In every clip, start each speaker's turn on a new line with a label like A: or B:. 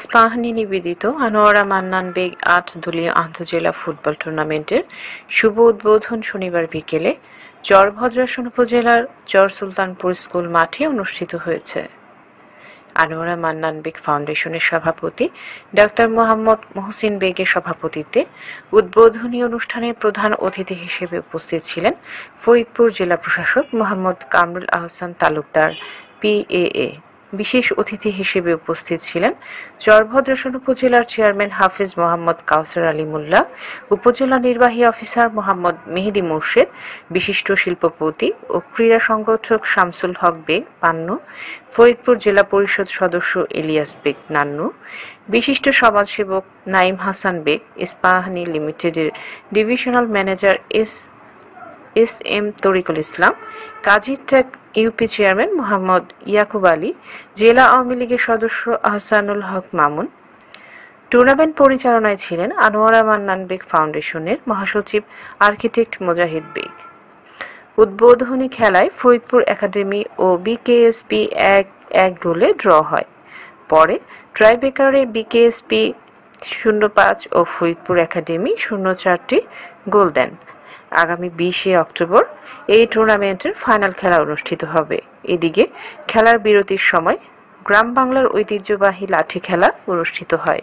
A: স্পাহানি নিবেদিত আনোয়ারা মান্নান বেগ আট দলীয় আন্তজেলা ফুটবল টুর্নামেন্টের শুভ উদ্বোধন শনিবার বিকেলে চরভদ্রাসন উপজেলার চর সুলতানপুর স্কুল মাঠে অনুষ্ঠিত হয়েছে আনোয়ারা মান্নান বেগ ফাউন্ডেশনের সভাপতি ডাক্তার মোহাম্মদ মহসিন বেগের সভাপতিত্বে উদ্বোধনী অনুষ্ঠানে প্রধান অতিথি হিসেবে উপস্থিত ছিলেন ফরিদপুর জেলা প্রশাসক মোহাম্মদ কামরুল আহসান তালুকদার পিএএ বিশেষ অতিথি হিসেবে উপস্থিত ছিলেন চরভদ্রাসন উপজেলার চেয়ারম্যান হাফিজ মোহাম্মদ কাউসার আলী মোল্লা উপজেলা নির্বাহী অফিসার মোহাম্মদ মেহেদি মোর্শেদ বিশিষ্ট শিল্পপতি ও ক্রীড়া সংগঠক শামসুল হক বেগ পান্নু ফরিদপুর জেলা পরিষদ সদস্য ইলিয়াস বেগ নান্নু বিশিষ্ট সমাজসেবক নাইম হাসান বেগ ইস্পাহানি লিমিটেডের divisional manager S S M Tarikul Islam Kazi Tek UP chairman Mohammad Yakub Ali জেলা আওয়ামী লীগের সদস্য আহসানুল হক মামুন টুর্নামেন্ট পরিচালনায় ছিলেন আনোয়ারা মান্নান বেগ ফাউন্ডেশনের মহাসচিব আর্কিটেক্ট মোজাহিদ বেগ উদ্বোধনী খেলায় ফরিদপুর একাডেমি ও বিকেএসপি এক এক গোলে ড্র হয় পরে ট্রাইবেকারে বিকেএসপি শূন্য পাঁচ ও ফরিদপুর একাডেমি শূন্য চারটি গোল দেন আগামী বিশে অক্টোবর এই টুর্নামেন্টের ফাইনাল খেলা অনুষ্ঠিত হবে এদিকে খেলার বিরতির সময় গ্রাম বাংলার ঐতিহ্যবাহী লাঠি খেলা অনুষ্ঠিত হয়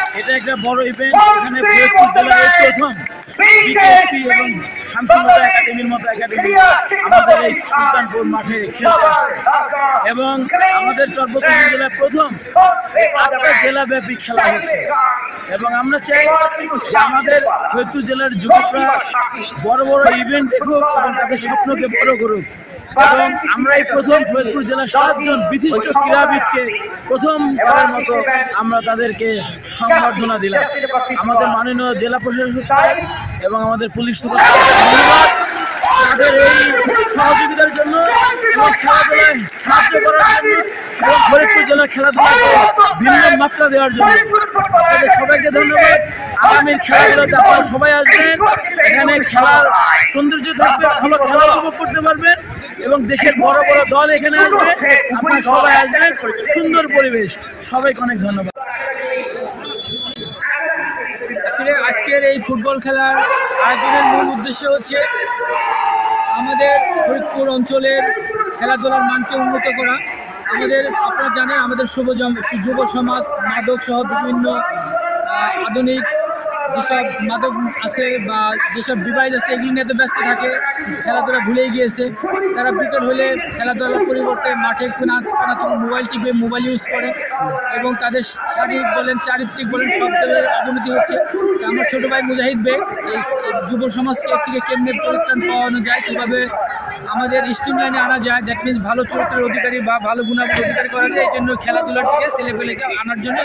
B: এটা একটা বড় ইভেন্ট এখানে প্রথম এবং আমাদের চর্বকুণ্ড জেলায় মাঠে এবং আমাদের জেলার প্রথম আটটা জেলাব্যাপী খেলা হচ্ছে এবং আমরা চাই আমাদের ফরিদপুর জেলার যুবকরা বড় বড় ইভেন্ট দেখুক এবং তাদের স্বপ্নকে বড় করুক এবং আমরা এই প্রথম ফরিদপুর জেলার সাতজন বিশিষ্ট ক্রীড়াবিদকে প্রথমবারের মতো আমরা তাদেরকে সম্মান সংবর্ধনা দিলাম আমাদের মাননীয় জেলা প্রশাসক এবং আমাদের পুলিশ সুপার তাদের এই সহযোগিতার জন্য খেলাধুলায় জন্য এবং ভিন্ন মাত্রা দেওয়ার জন্য সবাইকে ধন্যবাদ খেলাধুলাতে সবাই এখানে খেলার সৌন্দর্য থাকবে করতে এবং দেশের বড় বড় দল এখানে আসবে আপনারা সবাই আসবেন সুন্দর পরিবেশ সবাইকে অনেক
C: ধন্যবাদ আজকের এই ফুটবল খেলার আয়োজনের মূল উদ্দেশ্য হচ্ছে আমাদের ফরিদপুর অঞ্চলের খেলাধুলার মানকে উন্নত করা আমাদের আপনারা জানেন আমাদের শুভ যুব সমাজ মাদক সহ বিভিন্ন আধুনিক যেসব মাদক আছে বা যেসব ডিভাইস আছে এগুলি নিয়ে ব্যস্ত থাকে খেলাধুলা ভুলেই গিয়েছে তারা বিকট হলে খেলাধুলার পরিবর্তে মাঠে কোনা মোবাইল টিপে মোবাইল ইউজ করে এবং তাদের শারীরিক বলেন চারিত্রিক বলেন সব ধরনের অবনতি হচ্ছে আমার ছোটো ভাই মুজাহিদ বেগ এই যুব সমাজকে থেকে কেন্দ্রের পরিত্রাণ পাওয়ানো যায় কীভাবে আমাদের স্টিম লাইনে আনা যায় দ্যাট মিনস ভালো চরিত্রের অধিকারী বা ভালো গুণাগুণ অধিকারী করা যায় এই জন্য খেলাধুলাটিকে ছেলেপেলেকে আনার জন্য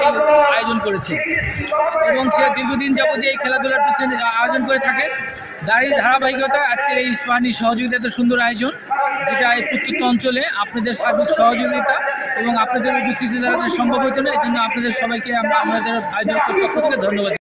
C: আয়োজন করেছে এবং সে দীর্ঘদিন যাবত এই খেলাধুলাটি আয়োজন করে থাকে দাঁড়িয়ে ধারাবাহিকতা আজকের এই স্পানি সহযোগিতা এত সুন্দর আয়োজন যেটা এই প্রত্যন্ত অঞ্চলে আপনাদের সার্বিক সহযোগিতা এবং আপনাদের উপস্থিতি দ্বারা সম্ভব হতো না এই জন্য আপনাদের সবাইকে আমাদের আয়োজক পক্ষ থেকে ধন্যবাদ